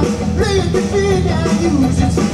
Play the feel and use it